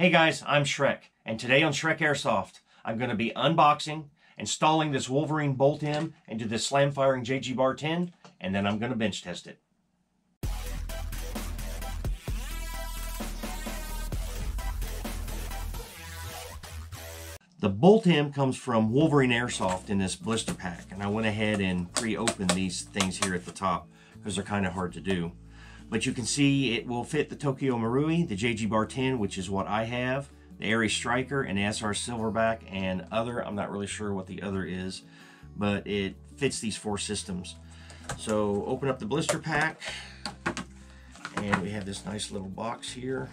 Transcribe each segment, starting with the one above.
Hey guys, I'm Shreq, and today on Shreq Airsoft, I'm going to be unboxing, installing this Wolverine Bolt M into this slam firing JG Bar 10, and then I'm going to bench test it. The Bolt M comes from Wolverine Airsoft in this blister pack, and I went ahead and pre-opened these things here at the top because they're kind of hard to do. But you can see it will fit the Tokyo Marui, the JG Bar 10, which is what I have, the Ares Striker, and SR Silverback, and other. I'm not really sure what the other is, but it fits these four systems. So open up the blister pack, and we have this nice little box here.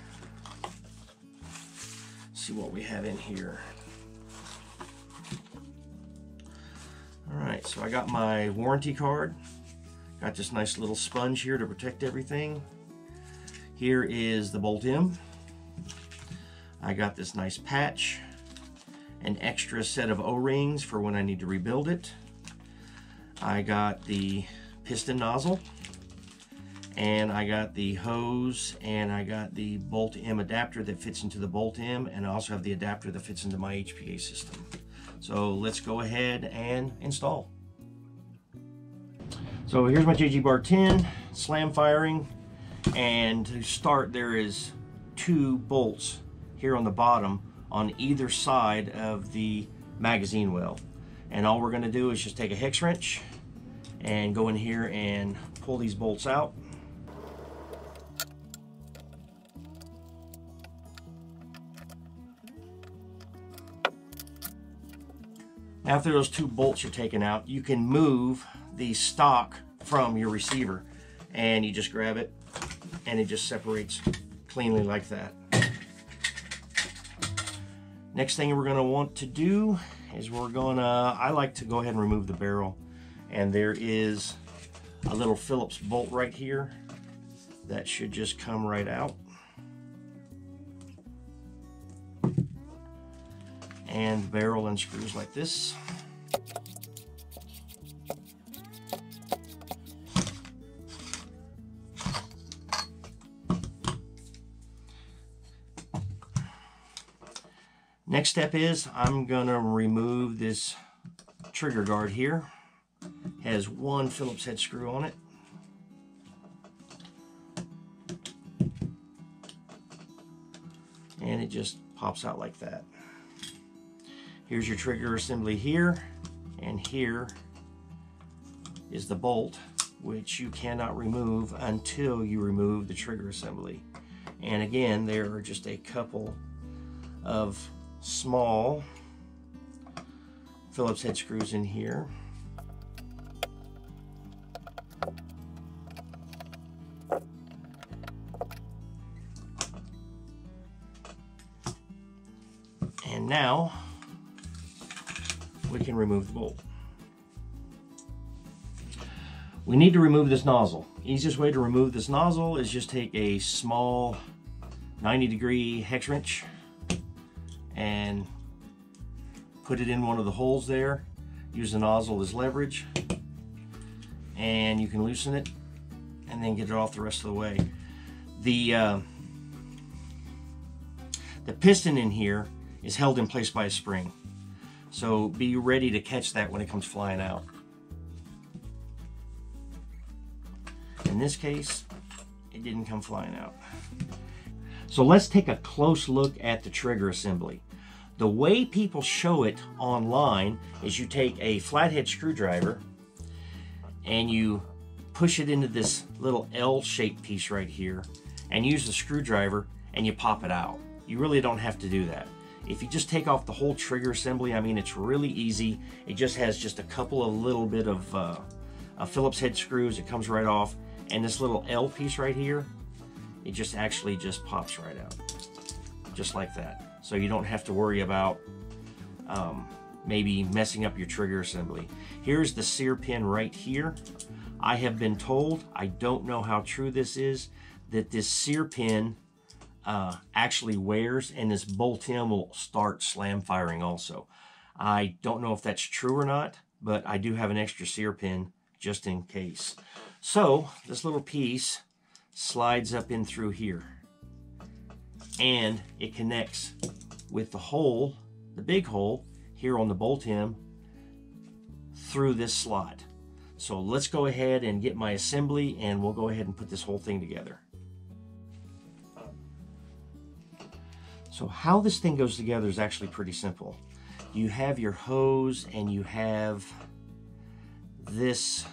Let's see what we have in here. All right, so I got my warranty card. Got this nice little sponge here to protect everything. Here is the Bolt M. I got this nice patch, an extra set of O-rings for when I need to rebuild it. I got the piston nozzle, and I got the hose, and I got the Bolt M adapter that fits into the Bolt M, and I also have the adapter that fits into my HPA system. So let's go ahead and install. So here's my JG Bar 10, slam firing, and to start there is two bolts here on the bottom on either side of the magazine well. And all we're gonna do is just take a hex wrench and go in here and pull these bolts out. After those two bolts are taken out, you can move the stock from your receiver and you just grab it and it just separates cleanly like that. Next thing we're gonna want to do is we're gonna, I like to go ahead and remove the barrel and there is a little Phillips bolt right here that should just come right out. and barrel unscrews like this. Next step is I'm gonna remove this trigger guard here. Has one Phillips head screw on it. And it just pops out like that. Here's your trigger assembly here, and here is the bolt, which you cannot remove until you remove the trigger assembly. And again, there are just a couple of small Phillips head screws in here. And now we can remove the bolt. We need to remove this nozzle. Easiest way to remove this nozzle is just take a small 90 degree hex wrench and put it in one of the holes there. Use the nozzle as leverage and you can loosen it and then get it off the rest of the way. The, uh, the piston in here is held in place by a spring. So be ready to catch that when it comes flying out. In this case, it didn't come flying out. So let's take a close look at the trigger assembly. The way people show it online is you take a flathead screwdriver and you push it into this little L-shaped piece right here and use the screwdriver and you pop it out. You really don't have to do that. If you just take off the whole trigger assembly, I mean, it's really easy. It just has just a couple of little bit of uh, Phillips head screws. It comes right off. And this little L piece right here, it just actually just pops right out. Just like that. So you don't have to worry about um, maybe messing up your trigger assembly. Here's the sear pin right here. I have been told, I don't know how true this is, that this sear pin uh, actually wears and this bolt M will start slam firing also. I don't know if that's true or not, but I do have an extra sear pin just in case. So this little piece slides up in through here. And it connects with the hole, the big hole here on the bolt head through this slot. So let's go ahead and get my assembly and we'll go ahead and put this whole thing together. So how this thing goes together is actually pretty simple. You have your hose and you have this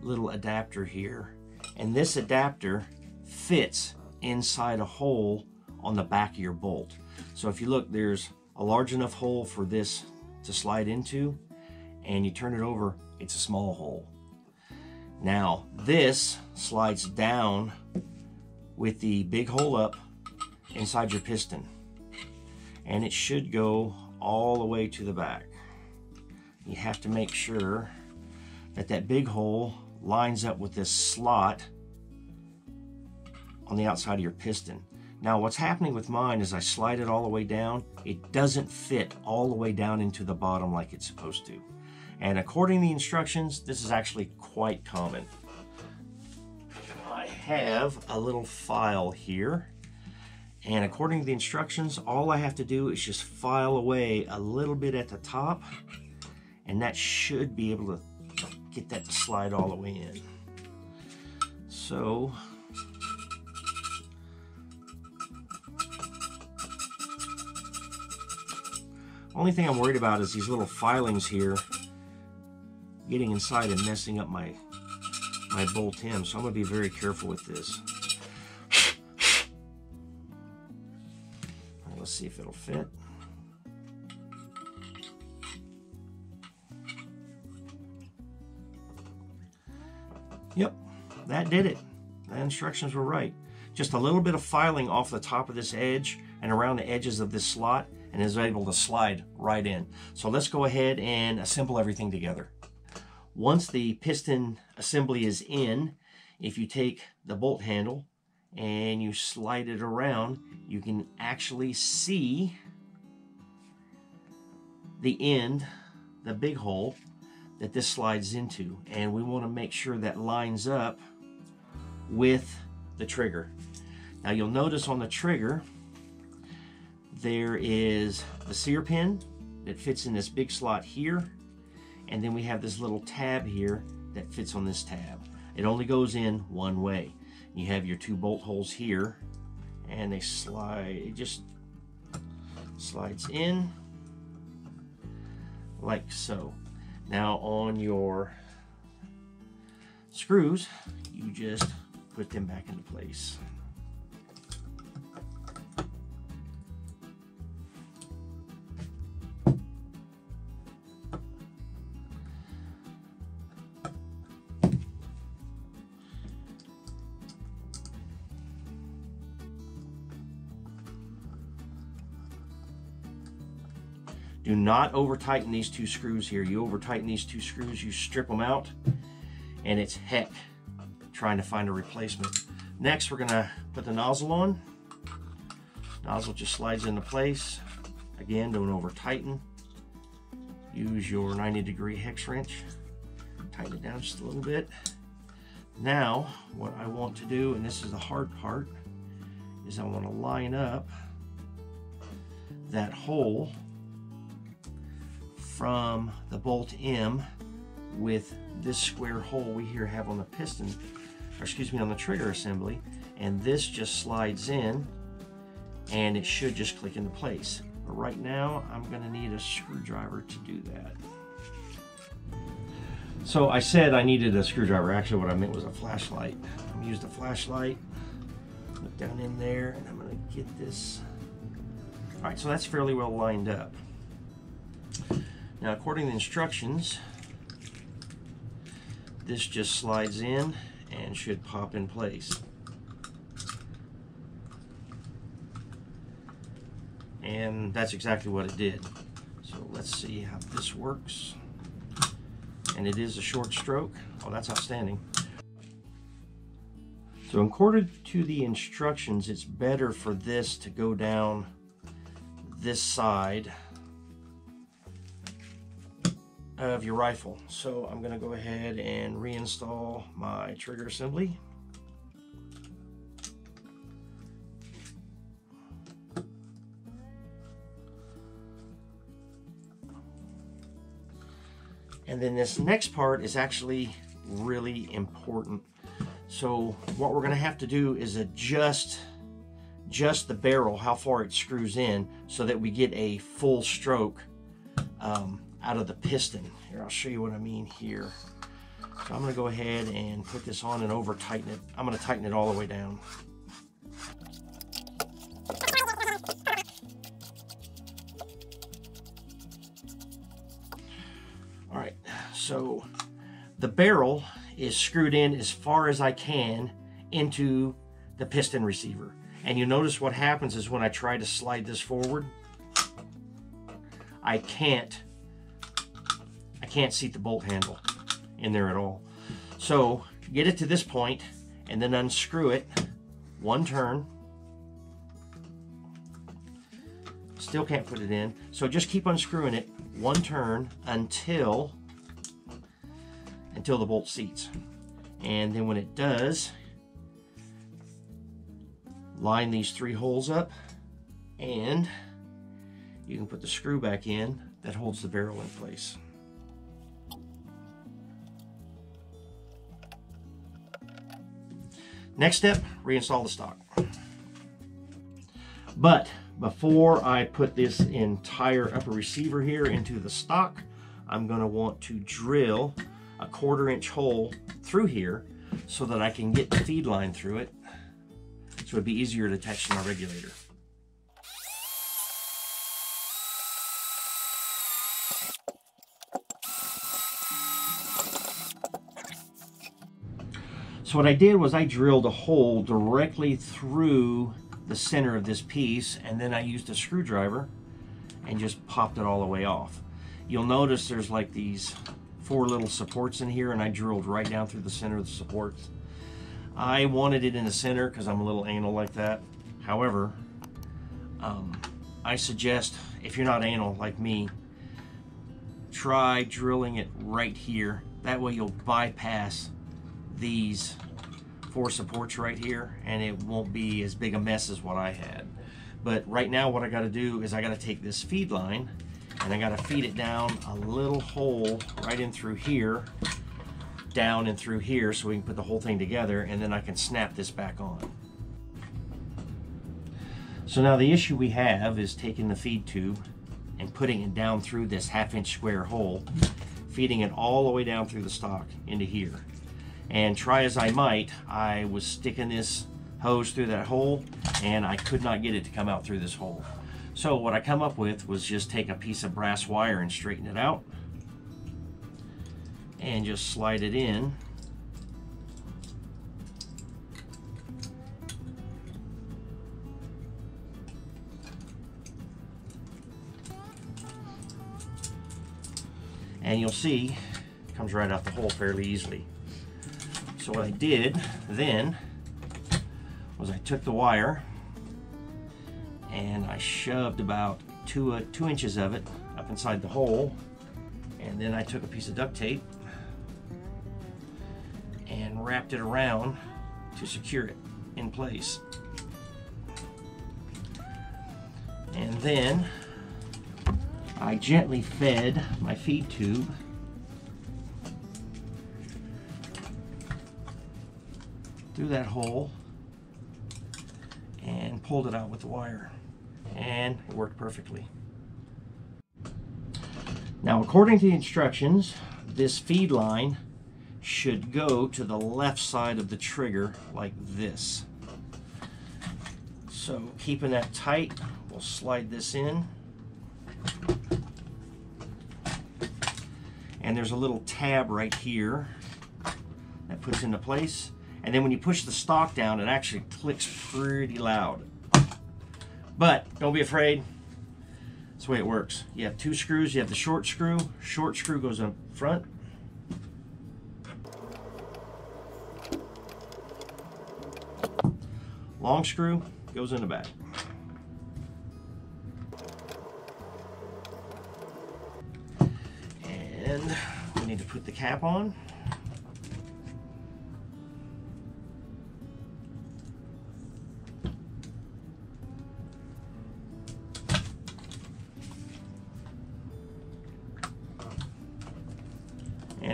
little adapter here. And this adapter fits inside a hole on the back of your bolt. So if you look, there's a large enough hole for this to slide into and you turn it over, it's a small hole. Now this slides down with the big hole up inside your piston and it should go all the way to the back. You have to make sure that that big hole lines up with this slot on the outside of your piston. Now what's happening with mine is I slide it all the way down, it doesn't fit all the way down into the bottom like it's supposed to. And according to the instructions, this is actually quite common. I have a little file here and according to the instructions, all I have to do is just file away a little bit at the top and that should be able to get that to slide all the way in. So only thing I'm worried about is these little filings here getting inside and messing up my my bolt in. So I'm going to be very careful with this. Let's see if it'll fit. Yep, that did it. The instructions were right. Just a little bit of filing off the top of this edge and around the edges of this slot and is able to slide right in. So let's go ahead and assemble everything together. Once the piston assembly is in, if you take the bolt handle and you slide it around, you can actually see the end, the big hole that this slides into. And we want to make sure that lines up with the trigger. Now you'll notice on the trigger, there is the sear pin that fits in this big slot here and then we have this little tab here that fits on this tab. It only goes in one way. You have your two bolt holes here and they slide, it just slides in like so. Now on your screws, you just put them back into place. Not over tighten these two screws here. You over tighten these two screws, you strip them out, and it's heck trying to find a replacement. Next, we're gonna put the nozzle on. Nozzle just slides into place. Again, don't over tighten. Use your 90 degree hex wrench. Tighten it down just a little bit. Now, what I want to do, and this is the hard part, is I want to line up that hole from the bolt M with this square hole we here have on the piston, or excuse me, on the trigger assembly, and this just slides in and it should just click into place. But right now, I'm gonna need a screwdriver to do that. So I said I needed a screwdriver. Actually, what I meant was a flashlight. I'm gonna use the flashlight, look down in there, and I'm gonna get this. All right, so that's fairly well lined up. Now according to the instructions, this just slides in and should pop in place. And that's exactly what it did. So let's see how this works. And it is a short stroke. Oh, that's outstanding. So according to the instructions, it's better for this to go down this side of your rifle. So I'm going to go ahead and reinstall my trigger assembly. And then this next part is actually really important. So what we're going to have to do is adjust just the barrel, how far it screws in, so that we get a full stroke um, out of the piston. Here, I'll show you what I mean here. So I'm gonna go ahead and put this on and over tighten it. I'm gonna tighten it all the way down. All right, so the barrel is screwed in as far as I can into the piston receiver. And you notice what happens is when I try to slide this forward, I can't, I can't seat the bolt handle in there at all. So get it to this point and then unscrew it, one turn. Still can't put it in. So just keep unscrewing it one turn until until the bolt seats. And then when it does, line these three holes up and you can put the screw back in that holds the barrel in place. Next step, reinstall the stock. But before I put this entire upper receiver here into the stock, I'm going to want to drill a quarter inch hole through here so that I can get the feed line through it so it'd be easier to attach to my regulator. So what I did was I drilled a hole directly through the center of this piece and then I used a screwdriver and just popped it all the way off. You'll notice there's like these four little supports in here and I drilled right down through the center of the supports. I wanted it in the center because I'm a little anal like that. However, um, I suggest if you're not anal like me, try drilling it right here. That way you'll bypass these four supports right here and it won't be as big a mess as what I had. But right now what I got to do is I got to take this feed line and I got to feed it down a little hole right in through here down and through here so we can put the whole thing together and then I can snap this back on. So now the issue we have is taking the feed tube and putting it down through this half inch square hole, feeding it all the way down through the stock into here. And try as I might, I was sticking this hose through that hole and I could not get it to come out through this hole. So what I come up with was just take a piece of brass wire and straighten it out and just slide it in. And you'll see it comes right out the hole fairly easily. So what I did then was I took the wire and I shoved about two, uh, two inches of it up inside the hole and then I took a piece of duct tape and wrapped it around to secure it in place. And then I gently fed my feed tube through that hole and pulled it out with the wire and it worked perfectly. Now according to the instructions this feed line should go to the left side of the trigger like this. So keeping that tight, we'll slide this in. And there's a little tab right here that puts into place. And then when you push the stock down, it actually clicks pretty loud. But don't be afraid. That's the way it works. You have two screws. You have the short screw. Short screw goes up front. Long screw goes in the back. And we need to put the cap on.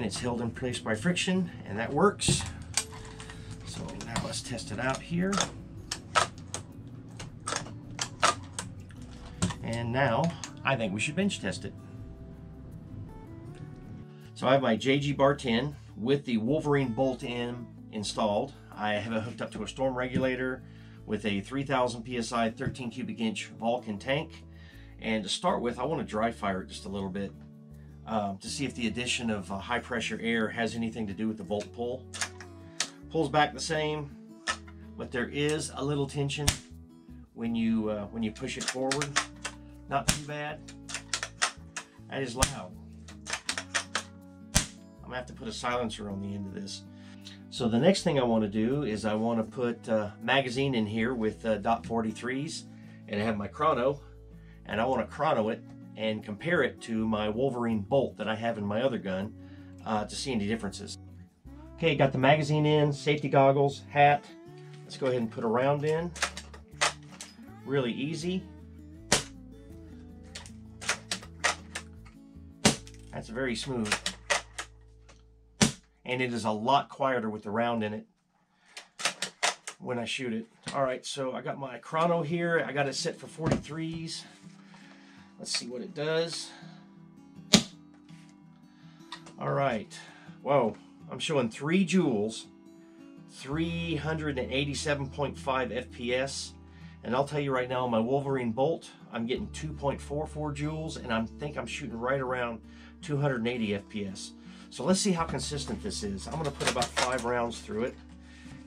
It's held in place by friction and that works. So now let's test it out here. And now I think we should bench test it. So I have my JG Bar 10 with the Wolverine bolt in installed. I have it hooked up to a storm regulator with a 3000 psi 13 cubic inch Vulcan tank. And to start with, I want to dry fire it just a little bit um, to see if the addition of uh, high pressure air has anything to do with the bolt pull. Pulls back the same, but there is a little tension when you uh, when you push it forward. Not too bad. That is loud. I'm gonna have to put a silencer on the end of this. So the next thing I want to do is I want to put uh, magazine in here with uh, dot 43s and I have my chrono and I want to chrono it and compare it to my Wolverine bolt that I have in my other gun uh, to see any differences. Okay, got the magazine in, safety goggles, hat. Let's go ahead and put a round in. Really easy. That's very smooth. And it is a lot quieter with the round in it when I shoot it. All right, so I got my chrono here. I got it set for 43s. Let's see what it does. All right. Whoa, I'm showing three joules, 387.5 FPS. And I'll tell you right now, my Wolverine Bolt, I'm getting 2.44 joules, and I think I'm shooting right around 280 FPS. So let's see how consistent this is. I'm gonna put about five rounds through it,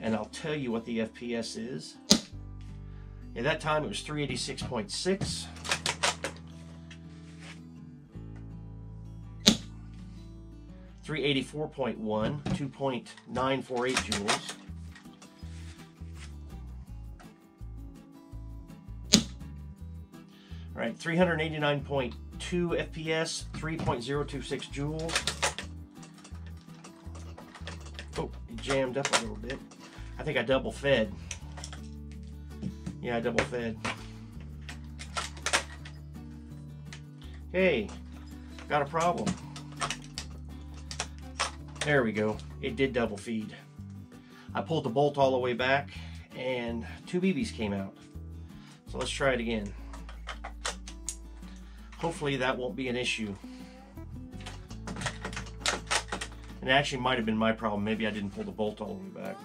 and I'll tell you what the FPS is. At that time, it was 386.6. 384.1, 2.948 joules. All right, 389.2 FPS, 3.026 joules. Oh, it jammed up a little bit. I think I double fed. Yeah, I double fed. Hey, got a problem. There we go. It did double feed. I pulled the bolt all the way back and two BBs came out. So let's try it again. Hopefully that won't be an issue. And it actually might have been my problem. Maybe I didn't pull the bolt all the way back.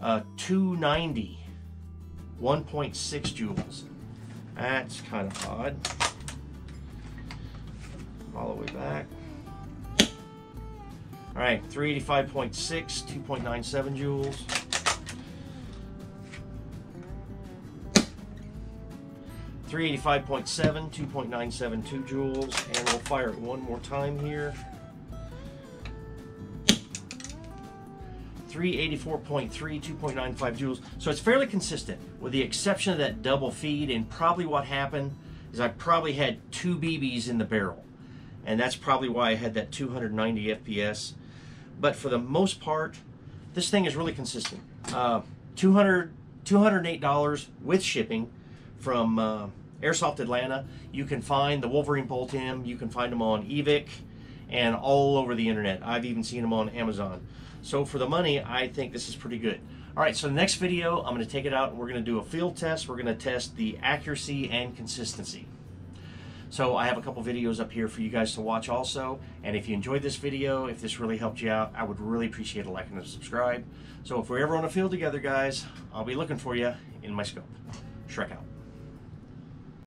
Uh, 290, 1.6 joules. That's kind of odd. All the way back. All right, 385.6, 2.97 joules. Three eighty-five point seven, two point nine seven two joules, and we'll fire it one more time here. 384.3, 2.95 joules. So it's fairly consistent, with the exception of that double feed. And probably what happened is I probably had two BBs in the barrel, and that's probably why I had that 290 FPS. But for the most part, this thing is really consistent. Uh, 200 $208 with shipping from uh, Airsoft Atlanta. You can find the Wolverine Bolt M. You can find them on Evike and all over the internet. I've even seen them on Amazon. So for the money, I think this is pretty good. All right, so the next video, I'm gonna take it out and we're gonna do a field test. We're gonna test the accuracy and consistency. So I have a couple videos up here for you guys to watch also. And if you enjoyed this video, if this really helped you out, I would really appreciate a like and a subscribe. So if we're ever on a field together, guys, I'll be looking for you in my scope. Shreq out.